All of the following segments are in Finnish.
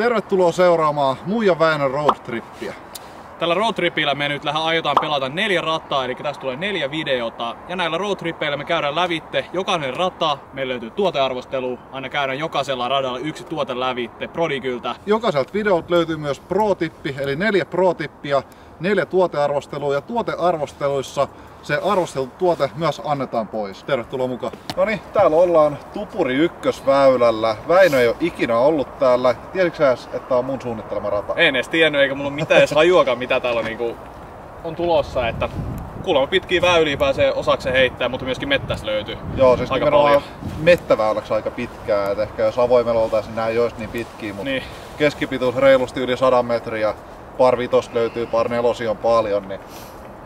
Tervetuloa seuraamaan Muija Väinön roadtrippiä. Tällä roadtripillä me nyt lähden aiotaan pelata neljä rattaa, eli tästä tulee neljä videota. Ja näillä roadtrippeillä me käydään lävitte jokainen rata, meillä löytyy tuotearvostelu, aina käydään jokaisella radalla yksi tuote lävitte Prodigyltä. Jokaiselta videolta löytyy myös pro-tippi, eli neljä pro-tippia, neljä tuotearvostelua ja tuotearvosteluissa se arvosteltu tuote myös annetaan pois. Tervetuloa mukaan. No niin, täällä ollaan Tupuri ykkösväylällä. Väinö ei ole ikinä ollut täällä. Tiedätkö että on mun suunnittelema rata? En edes tiennyt, eikä mulla ole mitään edes hajuakaan, mitä täällä on, niinku, on tulossa. Että kuulemma pitkiä väyliä pääsee osakseen heittää, mutta myöskin mettästä löytyy. Joo, siis aika paljon. mettäväyläksi aika pitkää. Et ehkä jos avoimella oltaisiin nämä joista niin pitkiä, mutta niin. keskipituus reilusti yli 100 metriä. Par vitosta löytyy, par nelosia on paljon, niin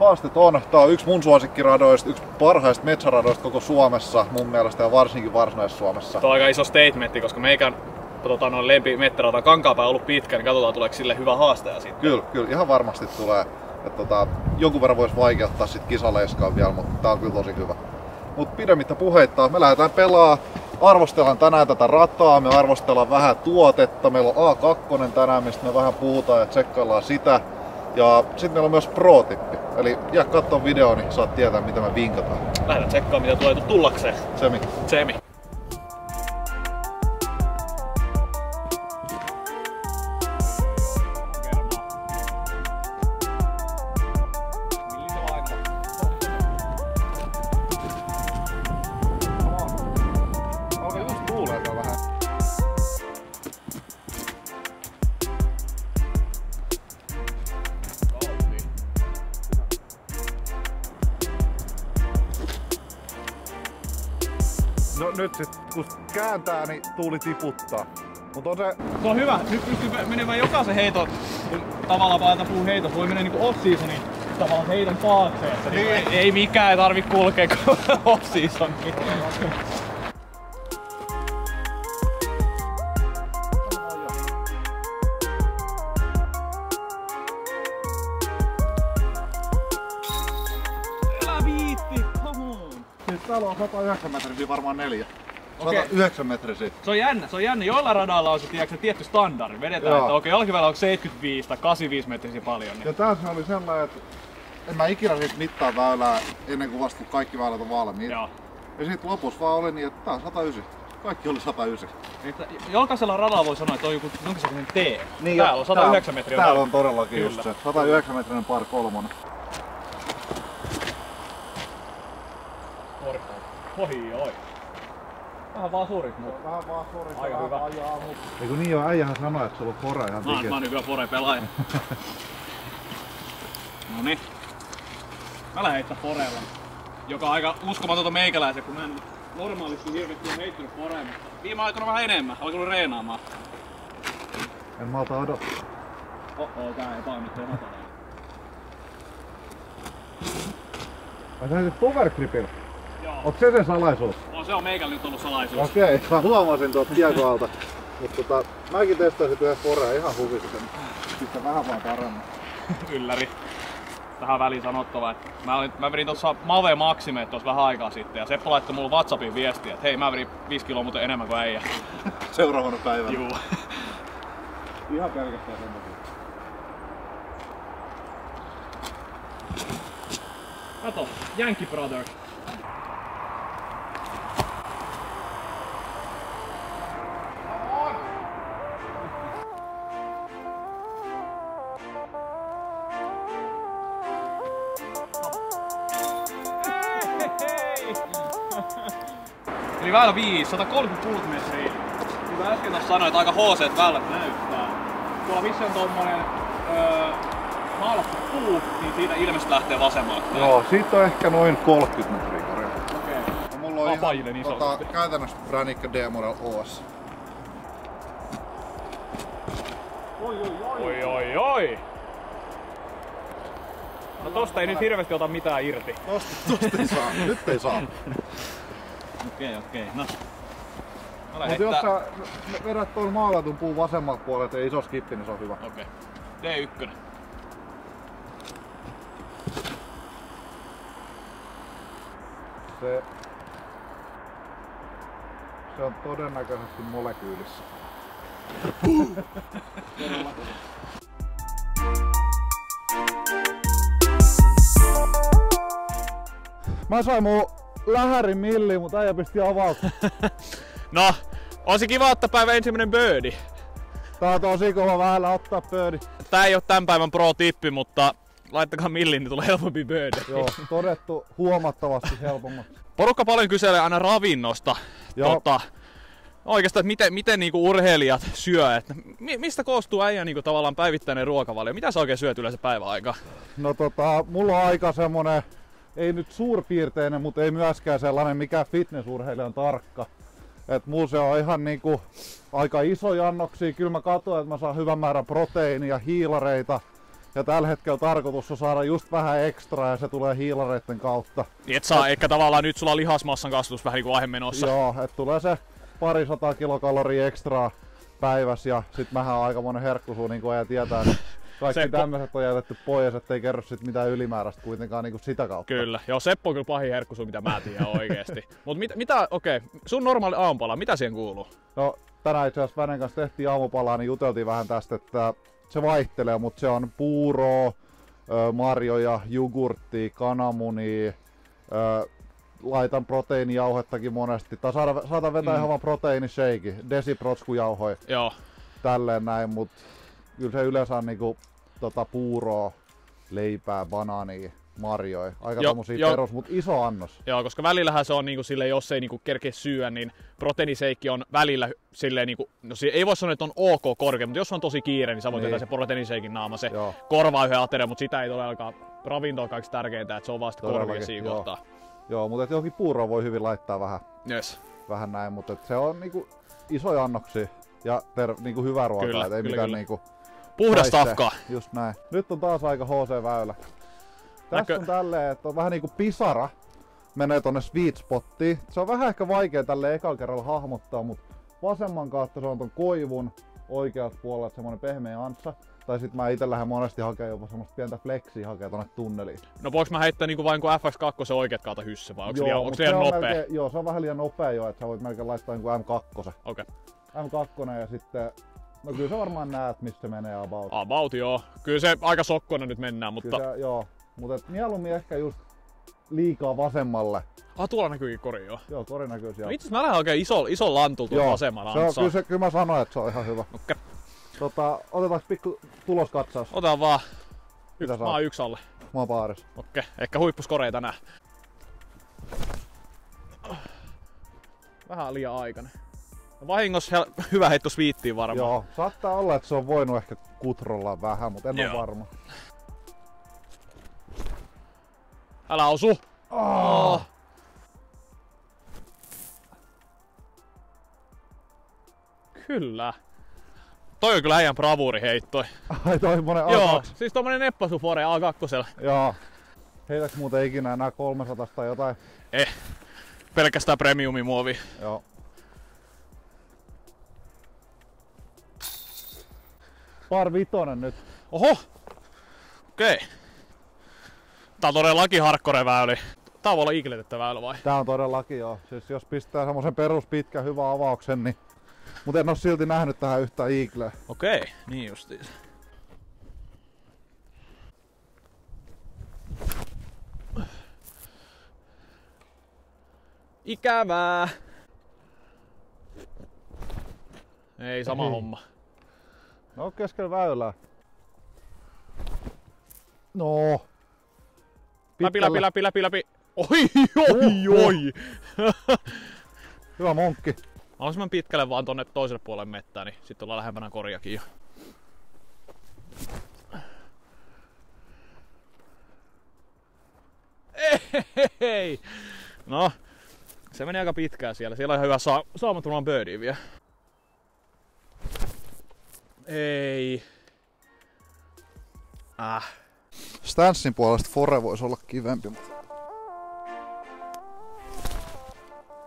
haastet on. Tää on yksi mun suosikkiradoista, yksi parhaista metsäradoista koko Suomessa mun mielestä ja varsinkin Varsinais-Suomessa. Tuo on aika iso statementti, koska meikän tota, noin lempi mettärata kankaapää ollut pitkä, niin katsotaan tuleeko sille hyvä haastaja sitten. Kyllä, kyllä, ihan varmasti tulee. Et, tota, jonkun verran voisi vaikeuttaa sit kisaleiskaa vielä, mutta tää on kyllä tosi hyvä. Mut pidemmittä puheittaa, me lähdetään pelaa. Arvostellaan tänään tätä rataa, me arvostellaan vähän tuotetta. Meillä on A2 tänään, mistä me vähän puhutaan ja tsekkaillaan sitä. Ja sitten meillä on myös pro-tippi. Eli jää katsoa video, niin saat tietää mitä me vinkataan. Lähdetään tsekkaamaan mitä tulee tullakseen. Semi. Semi. Kun kääntää, niin tuuli tiputtaa. Mut on se... Se on hyvä. Nyt pystyy menemään jokaisen heiton, tavallaan vaan puhuu heitos, voi mennä niinku off-seasonin tavallaan heiton taakse. Että niin. Niinku ei, ei, mikään ei tarvi kulkea off-seasoniin. täällä on 109 metriä varmaan neljä. 109 metriä. Se on jännä, se on jännä. Joilla radalla on se, tiedätkö, tietty standardi. Vedetään, Joo. että okei, okay, on 75 tai 85 metriä paljon. Niin. Ja tässä oli sellainen, että en mä ikinä siitä mittaa väylää ennen kuin vasta kaikki väylät on valmiit. Joo. Ja sitten lopussa vaan oli niin, että tää on 109. Kaikki oli 109. Että jokaisella radalla voi sanoa, että on joku jonkinlainen T. Niin täällä on 109 metriä. Täällä on todellakin Kyllä. just se. 109 metrinen par kolmonen. Oi oi. Vähän vaan surit, mutta vähän vaan surit. Aika hyvä. Ajaa, mutta... Eiku niin on, äijähän sanoi, että sulla on fore ihan mä, mä oon hyvä fore pelaaja. Noniin. Mä lähden heittää forella. Joka on aika uskomatonta meikäläisen, kun mä en normaalisti hirveästi ole heittynyt foreen, mutta viime aikoina vähän enemmän. Alkanut reenaamaan. En malta odottaa. Oh, oh tää ei painu tuohon Ai sä heitit power gripillä? Onko se se salaisuus? No se on meikällä nyt ollut salaisuus. Okei, okay. mä huomasin tuolta kiekoalta. Mutta tota, mäkin testasin yhden foreen ihan huvissa sen. Sitten vähän vaan paremmin. Ylläri. Tähän väliin sanottava, että mä, olin, mä vedin tuossa Mave Maxime tuossa vähän aikaa sitten ja Seppo laittoi mulle Whatsappin viestiä, että hei mä vedin 5 kiloa muuten enemmän kuin äijä. Seuraavana päivänä. Juu. ihan pelkästään sen Kato, Yankee Brothers. Väylä 5, 136 metriä. Hyvä äsken tuossa sanoin, että aika HC väylät näyttää. Tuolla missä on tommonen öö, maalattu puu, niin siitä ilmeisesti lähtee vasemmalle. Joo, siitä on ehkä noin 30 metriä korjaa. Okei. Okay. Ja mulla on ihan, tota, käytännössä Branicka D-Model OS. Oi, oi, oi. Oi, oi, oi. No tosta ei nyt hirveästi ota mitään irti. Tosta, tosta ei saa. Nyt ei saa. Okei, okei. No. Mutta jos sä vedät tuon maalatun puun vasemmalta puolelta ja iso skippi, niin se on hyvä. Okei. D1. Se, se on todennäköisesti molekyylissä. Mä sain mun lähärin milliin, mutta äijä pisti avauksen. No, olisi kiva ottaa päivän ensimmäinen birdi. Tää on tosi kova vähällä ottaa pöydi. Tää ei ole tämän päivän pro-tippi, mutta laittakaa millin, niin tulee helpompi birdi. Joo, todettu huomattavasti helpommaksi. Porukka paljon kyselee aina ravinnosta. Joo. Tota, oikeastaan, että miten, miten niinku urheilijat syö. Et mi- mistä koostuu äijän niinku tavallaan päivittäinen ruokavalio? Mitä sä oikein syöt yleensä päiväaikaan? No tota, mulla on aika semmonen, ei nyt suurpiirteinen, mutta ei myöskään sellainen mikä fitnessurheilijan tarkka. Et se on ihan niinku aika iso jannoksia. Kyllä mä katson, että mä saan hyvän määrän proteiinia, hiilareita. Ja tällä hetkellä tarkoitus on saada just vähän ekstra ja se tulee hiilareiden kautta. Niin et saa, eikä tavallaan nyt sulla on lihasmassan kasvatus vähän niinku vaihe menossa. Joo, että tulee se pari sata kilokaloria ekstraa päivässä ja sit mähän on aika monen herkkusuu, niin kuin tietää, että kaikki Se- tämmöiset on jätetty pois, ettei kerro sit mitään ylimääräistä kuitenkaan niin sitä kautta. Kyllä. Joo, Seppo on kyllä pahin herkku sun, mitä mä tiedän oikeesti. Mut mit, mitä, okei, sun normaali aamupala, mitä siihen kuuluu? No tänään itse asiassa Vänen kanssa tehtiin aamupalaa, niin juteltiin vähän tästä, että se vaihtelee, mutta se on puuroa, marjoja, jogurttia, kananmunia, ö, laitan proteiinijauhettakin monesti. Tai saatan vetää Mm. ihan vaan proteiinishake, desiprotskujauhoja, Joo, tälleen näin, mut kyllä se yleensä on niinku tota puuroa, leipää, banaania, marjoja. Aika Jo- tommosia jo- perus, mut iso annos. Joo, koska välillähän se on niinku sille, jos ei niinku kerkeä syödä, niin proteiiniseikki on välillä silleen niinku, no se ei voi sanoa, että on ok korkea, mutta jos on tosi kiire, niin sä voit Niin. se proteiiniseikin naama, se Joo. korvaa yhden aterian, mutta sitä ei todellakaan, ravinto on kaikista tärkeintä, että se on vasta Todellakin, siinä joo. kohtaa. Joo, mutta johonkin puuroon voi hyvin laittaa vähän, Yes. vähän näin, mutta et se on niinku isoja annoksia ja ter, niinku hyvää ruokaa, Kyllä, et ei kyllä, mikään kyllä. niinku Puhdas tafkaa. Just näin. Nyt on taas aika HC-väylä. Tässä Näkö- on tälleen, että on vähän niinku pisara menee tonne sweet spottiin. Se on vähän ehkä vaikea tälle ekalla kerralla hahmottaa, mutta vasemman kautta se on ton koivun oikealta puolelta semmonen pehmeä anssa. Tai sit mä ite lähden monesti hakemaan jopa semmoista pientä flexiä hakea tonne tunneliin. No voinko mä heittää niinku vain kun FX2 oikeat kautta hyssä vai onko se liian, onko se liian on nopea? Melkein, joo, se on vähän liian nopea jo, että sä voit melkein laittaa niinku M2. Okei. M2 ja sitten, no kyllä sä varmaan näet, missä se menee about. About joo. Kyllä se aika sokkona nyt mennään, mutta... Kyllä se, joo, mutta et mieluummin ehkä just liikaa vasemmalle. Ah, tuolla näkyykin kori joo. Joo, kori näkyy No siellä. itse asiassa mä lähden oikein iso, iso lantu tuolla vasemmalla se on, kyllä, se, kyllä mä sanoin, että se on ihan hyvä. Okei. Tota, otetaanko pikku tuloskatsaus? Otetaan vaan. Yksi, mä oon yksi alle. Mä oon baaris. Okei, ehkä huippuskoreja tänään. Vähän liian aikainen. Vahingossa hel- hyvä heitto sviittiin varmaan. Joo, saattaa olla, että se on voinut ehkä kutrolla vähän, mutta en Joo. ole varma. Älä osu! Oh. Kyllä. Toi on kyllä äijän bravuuri heittoi. Ai toimonen Joo, A2. siis tommonen neppasufore A2. Joo. Heitäks muuten ikinä enää 300 tai jotain? Eh, pelkästään premiumimuovi. Joo. Par vitonen nyt. Oho! Okei. Tää on todellakin hardcore väyli. Tää voi olla iikletettä väylä vai? Tää on todellakin joo. Siis jos pistää semmosen perus pitkä hyvä avauksen, niin... Mutta en oo silti nähnyt tähän yhtään iikleä. Okei, niin justiin. Ikävää. Ei sama Ei. homma. No keskellä väylää. No. Läpi, läpi, läpi, läpi, läpi. Oi, oi, oi. Hyvä monkki. Mahdollisimman pitkälle vaan tonne toiselle puolelle mettää, niin sitten ollaan lähempänä korjakin jo. Ei. No, se meni aika pitkään siellä. Siellä on ihan hyvä saa, saamattoman birdie vielä. Ei. Äh. Stanssin puolesta Fore voisi olla kivempi, mutta...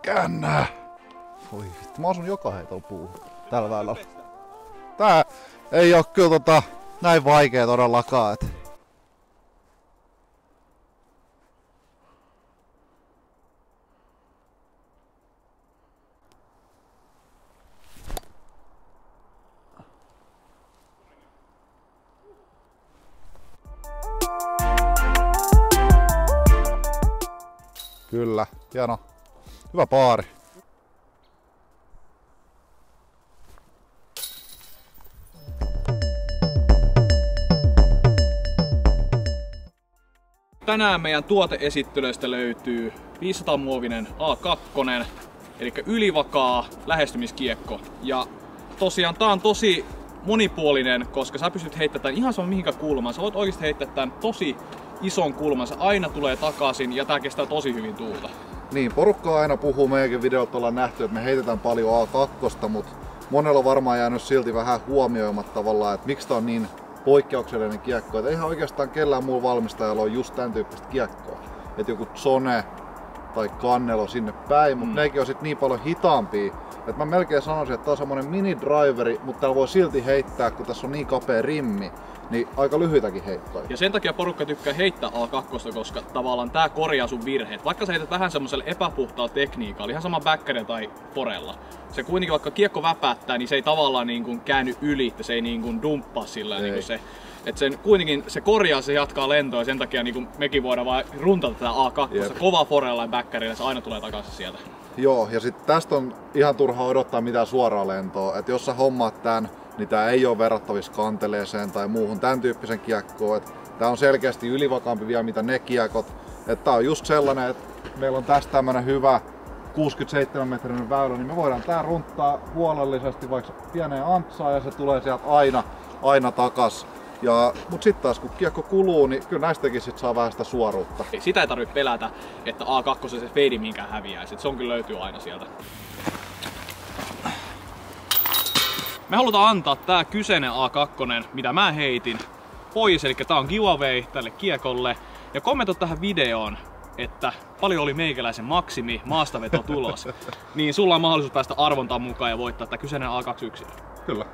Kännää! Voi vittu, mä osun joka heitolla puuhun. Tällä väylällä. Tää ei oo kyllä tota, näin vaikea todellakaan, et... Kyllä, hieno. Hyvä paari. Tänään meidän tuoteesittelystä löytyy 500-muovinen A2, eli ylivakaa lähestymiskiekko. Ja tosiaan tää on tosi monipuolinen, koska sä pystyt heittämään ihan sama mihinkä kulmaan. Sä voit oikeasti heittää tämän tosi ison kulman, se aina tulee takaisin ja tää kestää tosi hyvin tuulta. Niin, porukka aina puhuu, meidänkin videot ollaan nähty, että me heitetään paljon A2, mutta monella on varmaan jäänyt silti vähän huomioimatta tavallaan, että miksi tää on niin poikkeuksellinen kiekko. Että eihän oikeastaan kellään muulla valmistajalla ole just tämän tyyppistä kiekkoa. Että joku Zone tai Kannelo sinne päin, mutta mm. nekin on sit niin paljon hitaampia, että mä melkein sanoisin, että tää on semmonen mini-driveri, mutta täällä voi silti heittää, kun tässä on niin kapea rimmi, niin aika lyhyitäkin heittoja. Ja sen takia porukka tykkää heittää A2, koska tavallaan tää korjaa sun virheet. Vaikka sä heität vähän semmoiselle epäpuhtaalla tekniikalla, ihan sama backerilla tai forella. Se kuitenkin vaikka kiekko väpättää, niin se ei tavallaan niin kuin käänny yli, että se ei niin kuin dumppaa sillä niin kuin se että sen kuitenkin se korjaa, se jatkaa lentoa ja sen takia niin mekin voidaan vain runtata tätä A2, Jep. kova forella ja backerilla, se aina tulee takaisin sieltä. Joo, ja sitten tästä on ihan turha odottaa mitään suoraa lentoa. Että jos sä hommaat tän, niin tää ei ole verrattavissa kanteleeseen tai muuhun tämän tyyppisen kiekkoon. Tää on selkeästi ylivakaampi vielä mitä ne kiekot. Tää on just sellainen, että meillä on tästä tämmönen hyvä 67 metrinen väylä, niin me voidaan tää runttaa huolellisesti vaikka pieneen antsaan ja se tulee sieltä aina, aina takas ja, mut sitten taas kun kiekko kuluu, niin kyllä näistäkin sit saa vähän sitä suoruutta. Sitä ei tarvitse pelätä, että A2 se feidi minkään häviää. Sit se on kyllä löytyy aina sieltä. Me halutaan antaa tää kyseinen A2, mitä mä heitin, pois. Eli tää on giveaway tälle kiekolle. Ja kommento tähän videoon, että paljon oli meikäläisen maksimi maastaveto tulos. niin sulla on mahdollisuus päästä arvontaan mukaan ja voittaa tämä kyseinen A21. Kyllä.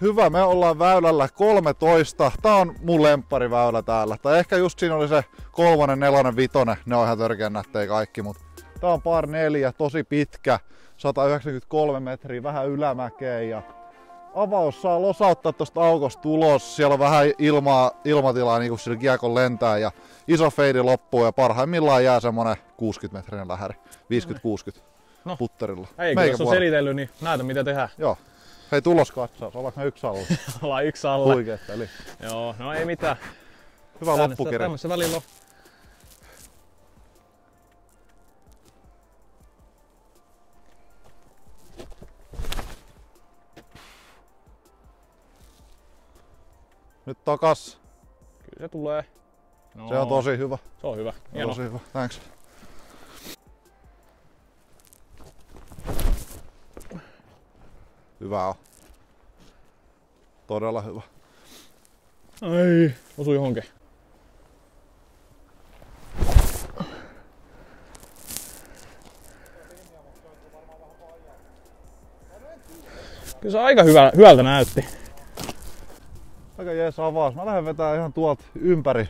Hyvä, me ollaan väylällä 13. Tää on mun lemppariväylä täällä. Tai ehkä just siinä oli se kolmonen, nelonen, vitonen. Ne on ihan törkeän nättejä kaikki, mutta tää on par neljä, tosi pitkä. 193 metriä, vähän ylämäkeä ja avaus saa losauttaa tosta aukosta tulos. Siellä on vähän ilmaa, ilmatilaa niin kuin sillä kiekon lentää ja iso feidi loppuu ja parhaimmillaan jää semmonen 60 metrinen lähäri. 50-60 no. putterilla. Ei, kun jos on selitellyt, niin näytä mitä tehdään. Joo. Hei, tuloskatsaus. Ollaanko me yksi alla? Ollaan yksi alla. Huikeet eli. Joo, no ei mitään. Hyvä loppukirja. Tämmössä välillä on. Nyt takas. Kyllä se tulee. No. Se on tosi hyvä. Se on hyvä. Hieno. Tosi hyvä. Thanks. Hyvä on. Todella hyvä. Ai, osui johonkin. Kyllä se aika hyvä, hyvältä näytti. Aika jees avaus. Mä lähden vetää ihan tuolta ympäri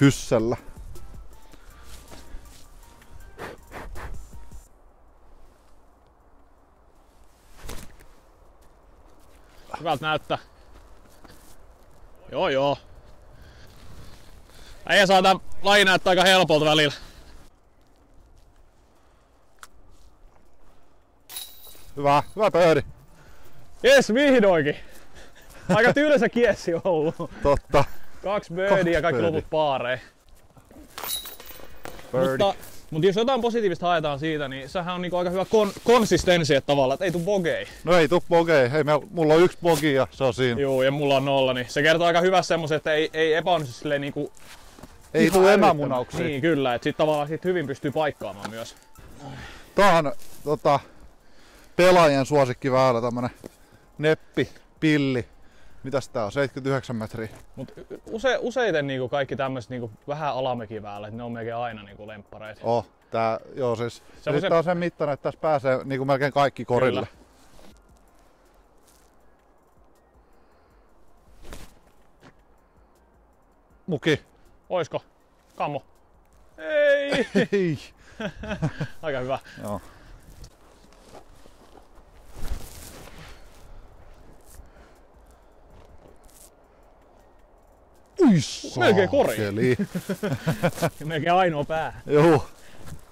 hyssällä. Hyvältä näyttää. Joo joo. Äijä saa tän laji näyttää aika helpolta välillä. Hyvä, hyvä pöydi. Jes, vihdoinkin. Aika tylsä kiessi ollut. Totta. Kaksi birdia ja kaikki loput paareen. Mutta mutta jos jotain positiivista haetaan siitä, niin sehän on niinku aika hyvä kon- konsistenssi että tavallaan, että ei tuu bogei. No ei tuu bogei. Hei, mulla on yksi bogi ja se on siinä. Joo, ja mulla on nolla, niin se kertoo aika hyvä semmoisen, että ei, ei epäonnistu silleen niinku... Ei tuu emämunauksia. Niin, kyllä. Että sit tavallaan sit hyvin pystyy paikkaamaan myös. Tää on tota, pelaajien suosikkiväylä, tämmönen neppi, pilli, mitäs tää on, 79 metriä. Mut use, useiten niinku kaikki tämmöiset niinku vähän alamekiväälät, ne on melkein aina niinku lemppareita. Oh, tää, joo siis, se on, se... on sen mittainen, että tässä pääsee niinku melkein kaikki korille. Kyllä. Muki. Oisko? Kammo. Ei! Ei! Aika hyvä. Joo. Ui Melkein kori. Melkein ainoa pää. Joo.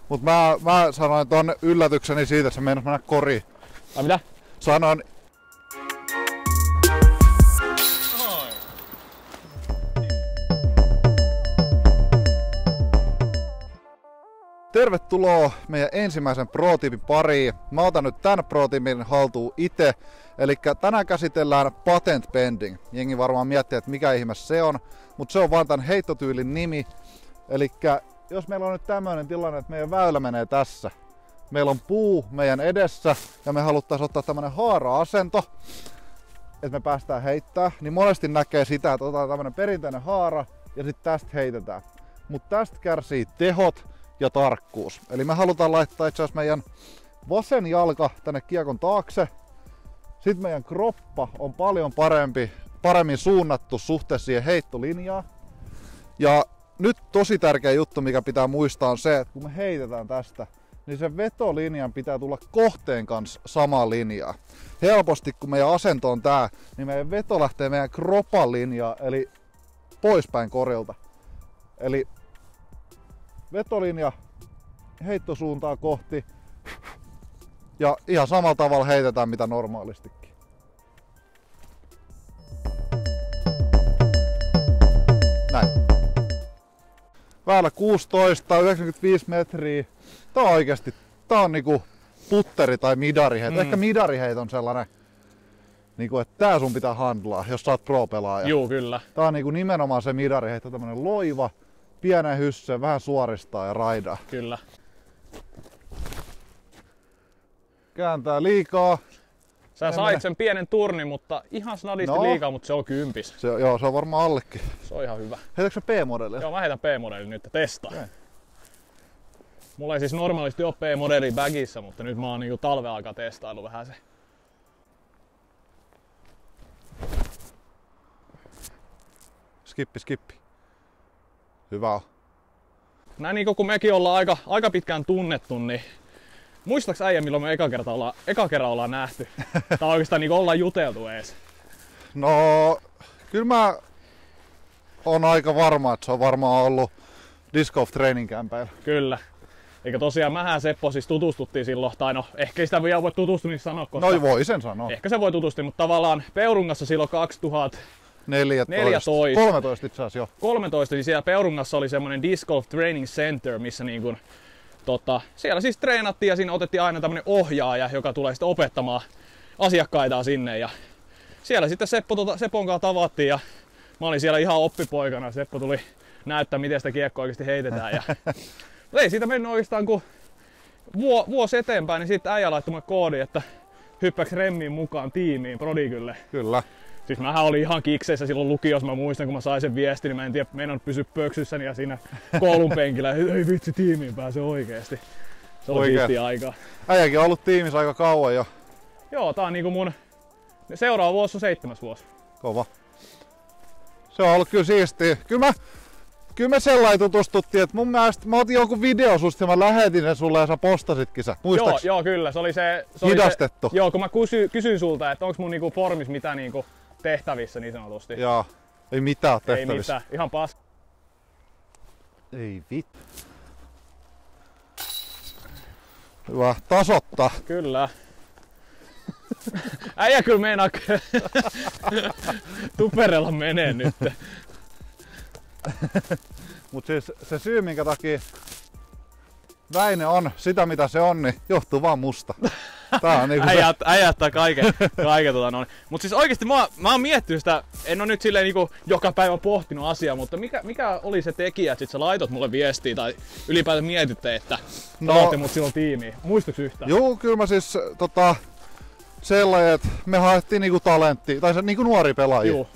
Mut mä, mä sanoin ton yllätykseni siitä, että se meinasi mennä koriin. Ai mitä? Sanoin, Tervetuloa meidän ensimmäisen pro-tiipin pariin. Mä otan nyt tämän pro-tiipin haltuun itse. Eli tänään käsitellään patent pending. Jengi varmaan miettii, että mikä ihme se on, mutta se on vaan tämän heittotyylin nimi. Eli jos meillä on nyt tämmöinen tilanne, että meidän väylä menee tässä. Meillä on puu meidän edessä ja me haluttaisiin ottaa tämmöinen haara-asento, että me päästään heittää, niin monesti näkee sitä, että otetaan tämmöinen perinteinen haara ja sitten tästä heitetään. Mutta tästä kärsii tehot ja tarkkuus. Eli me halutaan laittaa itse asiassa meidän vasen jalka tänne kiekon taakse. Sitten meidän kroppa on paljon parempi, paremmin suunnattu suhteessa siihen heittolinjaan. Ja nyt tosi tärkeä juttu, mikä pitää muistaa on se, että kun me heitetään tästä, niin sen vetolinjan pitää tulla kohteen kanssa samaa linjaa. Helposti kun meidän asento on tää, niin meidän veto lähtee meidän kropan linjaa, eli poispäin korilta. Eli vetolinja heittosuuntaa kohti ja ihan samalla tavalla heitetään mitä normaalistikin. Näin. Väylä 16, 95 metriä. Tää on oikeesti, tää on niinku putteri tai midariheit. Mm. Ehkä midariheit on sellainen, niinku, että tää sun pitää handlaa, jos sä oot pro-pelaaja. Juu, kyllä. Tää on niinku nimenomaan se midariheitto, tämmönen loiva, pienen hyssön, vähän suoristaa ja raidaa. Kyllä. Kääntää liikaa. Sä Ei sait mene. sen pienen turnin, mutta ihan snadisti No. liikaa, mutta se on kympis. Se, joo, se on varmaan allekin. Se on ihan hyvä. Heitätkö sä P-modellia? Joo, mä heitän P-modelin nyt testaa. Okei. Mulla ei siis normaalisti ole P-modeli bagissa, mutta nyt mä oon niinku talven aikaa testailu vähän se. Skippi, skippi. Hyvä on. Näin niinku kun mekin ollaan aika, aika pitkään tunnettu, niin muistaaks äijä milloin me eka, kerta ollaan, eka kerran ollaan nähty? tai oikeastaan niinku ollaan juteltu ees. No, kyllä mä on aika varma, että se on varmaan ollut Disc Golf Training. Kyllä. Eikä tosiaan mähän Seppo siis tutustuttiin silloin, tai no ehkä sitä vielä voi tutustua niin sanoa, koska No voi sen sanoa. ehkä se voi tutustua, mutta tavallaan Peurungassa silloin 2013, 14. 14. 13 itse asiassa jo. niin siellä Peurungassa oli semmoinen Disc Golf Training Center, missä niin kuin, tota, siellä siis treenattiin ja siinä otettiin aina tämmöinen ohjaaja, joka tulee sitten opettamaan asiakkaitaan sinne ja siellä sitten Seppo, tota, Sepon kanssa tavattiin ja mä olin siellä ihan oppipoikana. Seppo tuli näyttää, miten sitä kiekkoa oikeasti heitetään. Ja... Ei siitä mennyt oikeastaan kuin vuo, vuosi eteenpäin, niin sitten äijä laittoi mulle koodi, että hyppäks remmiin mukaan tiimiin Prodigylle. Kyllä. Siis mähän olin ihan kikseissä silloin lukiossa, mä muistan kun mä sain sen viestin, niin mä en tiedä, meinaan pysyä pöksyssäni ja siinä koulun penkillä, ei vitsi tiimiin pääse oikeesti. Se oli Oikein. siistiä aikaa. Äijäkin on ollut tiimissä aika kauan jo. Joo, tää on niinku mun seuraava vuosi on seitsemäs vuosi. Kova. Se on ollut kyllä siistiä. Kyllä mä, kyllä me sellainen tutustuttiin, että mun mielestä mä otin jonkun video susta ja mä lähetin sen sulle ja sä postasitkin sä. Joo, joo, kyllä. Se oli se... se oli Hidastettu. Se, joo, kun mä kysyin, kysyin sulta, että onko mun niinku formis mitä niinku tehtävissä niin sanotusti. Joo. Ei mitään Ei tehtävissä. mitään, ihan pas. Ei vittu. Hyvä. Tasotta. Kyllä. Äijä kyllä meinaa tuperella menee nyt. Mut siis se syy minkä takia Väine on sitä mitä se on, niin johtuu vaan musta. Tää on niinku se, Äijä, äijä ottaa kaiken, kaiken tota noin. Mut siis oikeesti mä, mä oon miettinyt sitä, en oo nyt silleen niinku joka päivä pohtinut asiaa, mutta mikä, mikä oli se tekijä, että sit sä laitot mulle viestiä tai ylipäätään mietitte, että No. mut silloin tiimiin. Muistuks yhtään? Juu, kyllä mä siis tota, sellainen, että me haettiin niinku talentti, tai se niinku nuori pelaajia. Juu,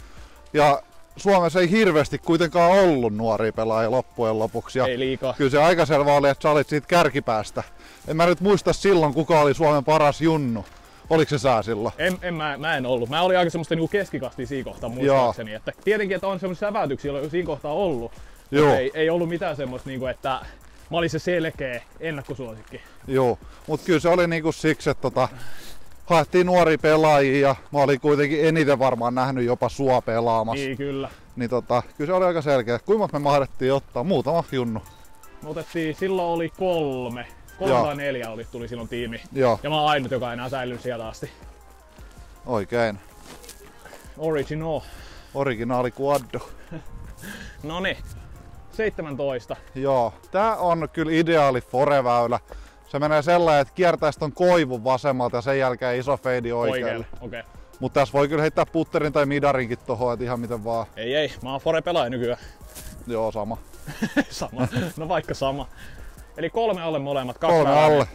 Ja Suomessa ei hirveästi kuitenkaan ollut nuoria pelaajia loppujen lopuksi. Ja ei liikaa. kyllä se aika selvä oli, että sä olit siitä kärkipäästä. En mä nyt muista silloin, kuka oli Suomen paras junnu. Oliko se sä silloin? En, en mä, mä, en ollut. Mä olin aika semmoista niinku keskikastia siinä kohtaa muistaakseni. Että tietenkin, että on semmoisia säväytyksiä siinä kohtaa ollut. Joo. Ei, ei, ollut mitään semmoista, niinku, että mä olin se selkeä ennakkosuosikki. Joo, mutta kyllä se oli niinku siksi, että tota, haettiin nuoria pelaajia ja mä olin kuitenkin eniten varmaan nähnyt jopa sua pelaamassa. Niin, kyllä. Niin tota, kyllä se oli aika selkeä. Kuinka me mahdettiin ottaa? Muutama junnu. Me otettiin, silloin oli kolme. Kolme Joo. tai neljä oli, tuli silloin tiimi. Joo, Ja mä oon ainut, joka enää säilynyt sieltä asti. oikein. Original. Originaali Quaddo. Noni. 17. Joo, tää on kyllä ideaali foreväylä. Se menee sellainen, että kiertäisi ton koivun vasemmalta ja sen jälkeen iso feidi oikealle. Oikealle. Okei. Okay. Mutta tässä voi kyllä heittää putterin tai midarinkin tohon, että ihan miten vaan. Ei ei, mä oon Fore pelaaja nykyään. Joo, sama. sama. No vaikka sama. Eli kolme alle molemmat, kaksi Kolme väylää. alle.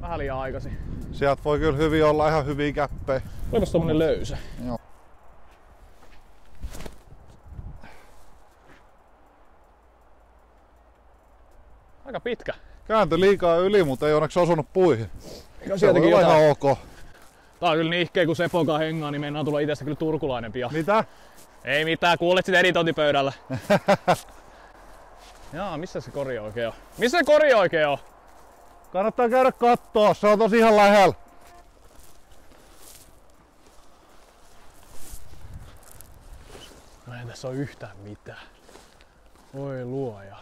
Vähän liian aikaisin. Sieltä voi kyllä hyvin olla ihan hyviä käppejä. Olipas tommonen löysä? Joo. Pitkä. Kääntö liikaa yli, mutta ei onneksi osunut puihin. Eikä Se olla ihan ok. Tää on kyllä niin ihkeä, kun Sepokaan hengaa, niin meinaa tulla itsestä kyllä turkulainen pian. Mitä? Ei mitään, kuulet sitä editointipöydällä. Jaa, missä se kori oikein on? Missä se kori oikein on? Kannattaa käydä kattoo, se on tosi ihan lähellä. No ei tässä ole yhtään mitään. Oi luoja.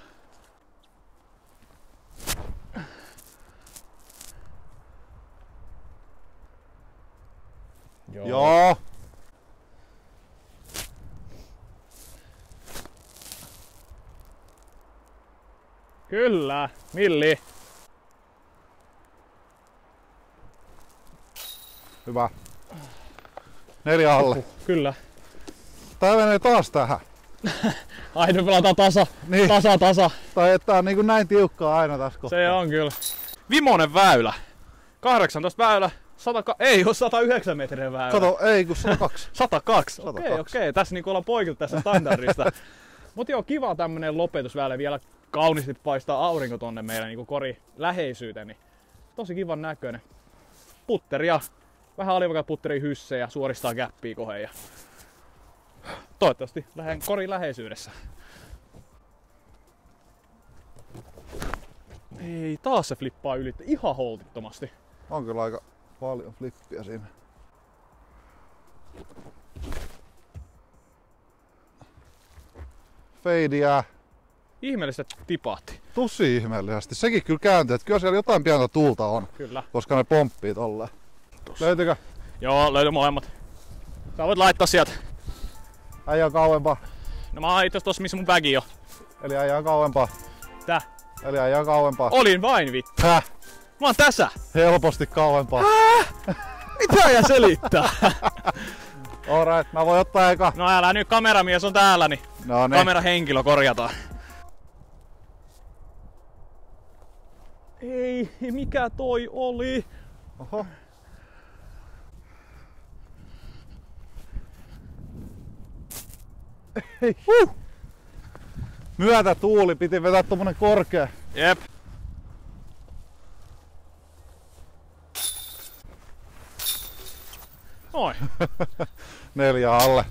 Joo. Joo. Kyllä, Milli. Hyvä. Neljä alle. Kyllä. Tää menee taas tähän. Ai me pelataan tasa, Niin. tasa, tasa. Tai että tää on niin kuin näin tiukkaa aina tässä kohtaa. Se on kyllä. Vimonen väylä. 18 väylä. 100, ei ole 109 metrinen väylä. Kato, ei kun 102. 102. Okei, 102. okei. Tässä niinku ollaan poikilta tästä standardista. Mut joo, kiva tämmönen lopetusväylä. Vielä kauniisti paistaa aurinko tonne meidän niinku kori läheisyyteen. Niin tosi kivan näköinen. Putteria. Vähän alivakat putteri hyssejä, suoristaa käppiä koheen. Ja... Toivottavasti lähden korin läheisyydessä. Ei, taas se flippaa yli. Ihan holtittomasti. On kyllä aika paljon flippiä siinä. Feidiä. Ihmeellistä tipahti. Tosi ihmeellisesti. Sekin kyllä kääntyy, että kyllä siellä jotain pientä tuulta on, Kyllä. koska ne pomppii tolleen. Löytyykö? Joo, löytyi molemmat. Sä voit laittaa sieltä. Äijä on kauempaa. No mä oon itse tossa missä mun bagi on. Eli äijä on kauempaa. Tää. Eli äijä on kauempaa. Olin vain vittu. Häh? Mä oon tässä. Helposti kauempaa. Mitä ja selittää? Alright, mä voin ottaa eka. no älä nyt kameramies on täällä, niin No niin. kamerahenkilö korjataan. Ei, mikä toi oli? Oho. Ei. Huh. Myötä tuuli, piti vetää tommonen korkea. Jep. Noin. Neljä alle.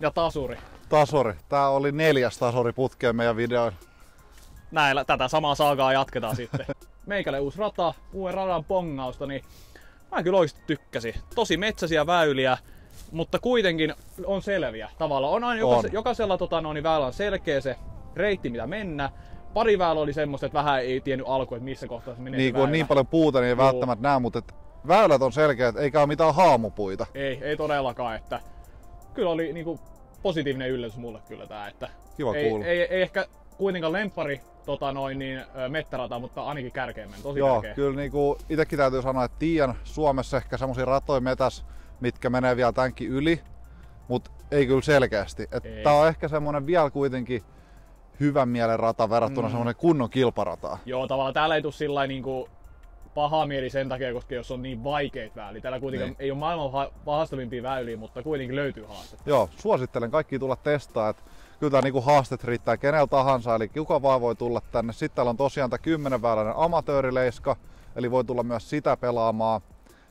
Ja tasuri. Tasori. Tää oli neljäs tasori putkeen meidän videoilla. näillä tätä samaa saagaa jatketaan sitten. Meikälle uusi rata, uuden radan pongausta, niin mä kyllä oikeasti tykkäsin. Tosi metsäisiä väyliä, mutta kuitenkin on selviä tavallaan. On aina jokaisella, On. jokaisella tota, no, niin väylä on selkeä se reitti, mitä mennä. Pari väylä oli semmoista, että vähän ei tiennyt alkuun, että missä kohtaa se menee Niin kun on niin paljon puuta, niin ei välttämättä näe, mutta et väylät on selkeät, eikä ole mitään haamupuita. Ei, ei todellakaan, että kyllä oli niinku positiivinen yllätys mulle kyllä tää, että Kiva ei, kuulla. ei, ei, ehkä kuitenkaan lempari tota noin, niin, mettärata, mutta ainakin kärkeen meni, tosi Joo, kärkeen. kyllä niinku itekin täytyy sanoa, että tiedän Suomessa ehkä semmosia ratoja metäs, mitkä menee vielä tämänkin yli, mutta ei kyllä selkeästi. Et Ei. tää on ehkä semmonen vielä kuitenkin hyvän mielen rata verrattuna mm. semmonen kunnon kilparataa. Joo, tavallaan täällä ei tule sillä niinku paha mieli sen takia, koska jos on niin vaikeita väyliä. Täällä kuitenkin Niin. ei ole maailman ha- haastavimpia väyliä, mutta kuitenkin löytyy haaste. Joo, suosittelen kaikki tulla testaa, että kyllä niinku haastet riittää kenellä tahansa, eli kuka vaan voi tulla tänne. Sitten täällä on tosiaan tää 10 väyläinen amatöörileiska, eli voi tulla myös sitä pelaamaan.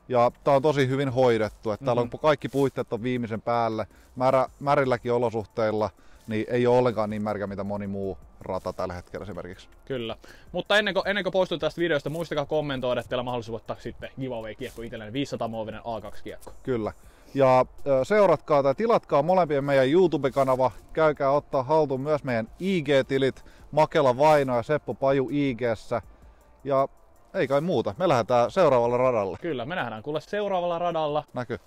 Ja tää on tosi hyvin hoidettu, että täällä on kaikki puitteet on viimeisen päälle. Märä, märilläkin olosuhteilla, niin ei ole ollenkaan niin märkä, mitä moni muu rata tällä hetkellä esimerkiksi. Kyllä. Mutta ennen kuin, ennen kuin poistut tästä videosta, muistakaa kommentoida, että teillä on mahdollisuus ottaa sitten giveaway-kiekko itselleen niin 500 muovinen A2-kiekko. Kyllä. Ja seuratkaa tai tilatkaa molempien meidän YouTube-kanava. Käykää ottaa haltuun myös meidän IG-tilit. Makela Vaino ja Seppo Paju ig Ja ei kai muuta. Me lähdetään seuraavalla radalla. Kyllä, me nähdään kuule seuraavalla radalla. Näkyy.